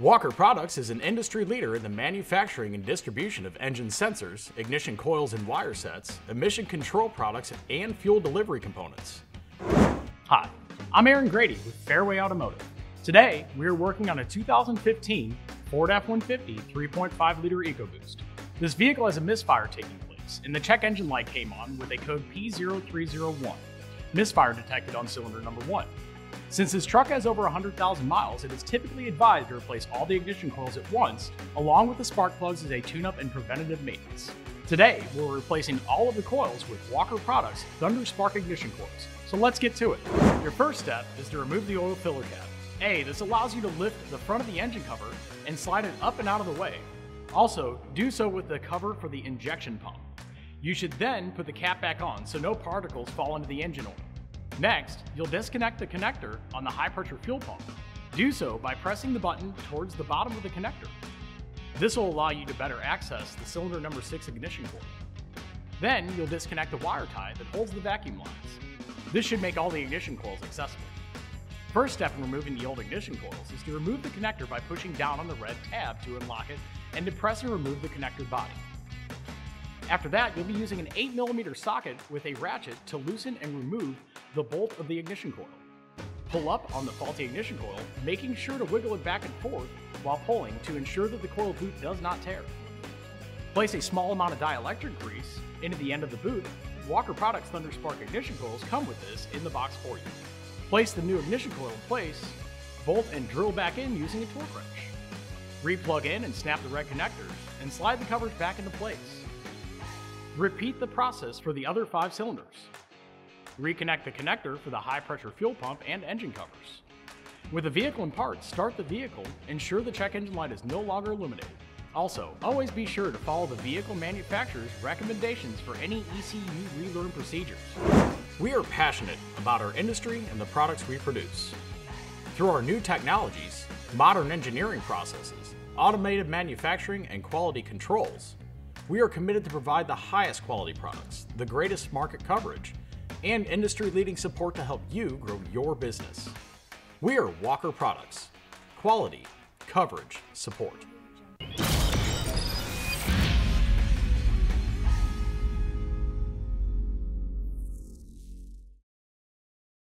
Walker Products is an industry leader in the manufacturing and distribution of engine sensors, ignition coils and wire sets, emission control products, and fuel delivery components. Hi, I'm Aaron Grady with Fairway Automotive. Today, we are working on a 2015 Ford F-150 3.5 liter EcoBoost. This vehicle has a misfire taking place, and the check engine light came on with a code P0301. Misfire detected on cylinder number 1. Since this truck has over 100,000 miles, it is typically advised to replace all the ignition coils at once, along with the spark plugs as a tune-up and preventative maintenance. Today, we're replacing all of the coils with Walker Products Thunder Spark ignition coils. So let's get to it. Your first step is to remove the oil filler cap. A, this allows you to lift the front of the engine cover and slide it up and out of the way. Also, do so with the cover for the injection pump. You should then put the cap back on so no particles fall into the engine oil. Next, you'll disconnect the connector on the high pressure fuel pump. Do so by pressing the button towards the bottom of the connector. This will allow you to better access the cylinder number 6 ignition coil. Then you'll disconnect the wire tie that holds the vacuum lines. This should make all the ignition coils accessible. First step in removing the old ignition coils is to remove the connector by pushing down on the red tab to unlock it and to press and remove the connector body. After that, you'll be using an 8mm socket with a ratchet to loosen and remove the bolt of the ignition coil. Pull up on the faulty ignition coil, making sure to wiggle it back and forth while pulling to ensure that the coil boot does not tear. Place a small amount of dielectric grease into the end of the boot. Walker Products Thunder Spark ignition coils come with this in the box for you. Place the new ignition coil in place, bolt and drill back in using a torque wrench. Replug in and snap the red connectors, and slide the covers back into place. Repeat the process for the other five cylinders. Reconnect the connector for the high pressure fuel pump and engine covers. With the vehicle in parts, start the vehicle, ensure the check engine light is no longer illuminated. Also, always be sure to follow the vehicle manufacturer's recommendations for any ECU relearn procedures. We are passionate about our industry and the products we produce. Through our new technologies, modern engineering processes, automated manufacturing, and quality controls, we are committed to provide the highest quality products, the greatest market coverage, and industry leading support to help you grow your business. We are Walker Products. Quality, coverage, support.